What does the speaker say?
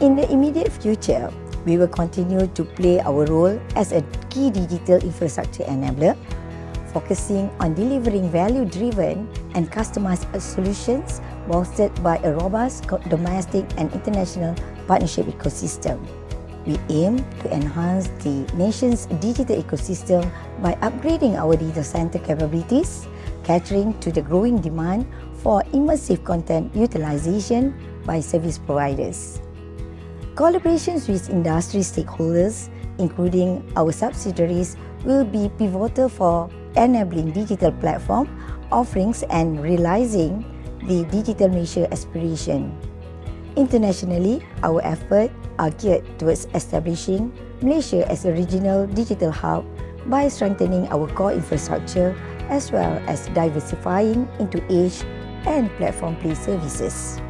In the immediate future, we will continue to play our role as a key digital infrastructure enabler, focusing on delivering value-driven and customized solutions bolstered by a robust domestic and international partnership ecosystem. We aim to enhance the nation's digital ecosystem by upgrading our data center capabilities, catering to the growing demand for immersive content utilization by service providers. Collaborations with industry stakeholders, including our subsidiaries, will be pivotal for enabling digital platform offerings and realizing the digital Malaysia aspiration. Internationally, our efforts are geared towards establishing Malaysia as a regional digital hub by strengthening our core infrastructure as well as diversifying into edge and platform play services.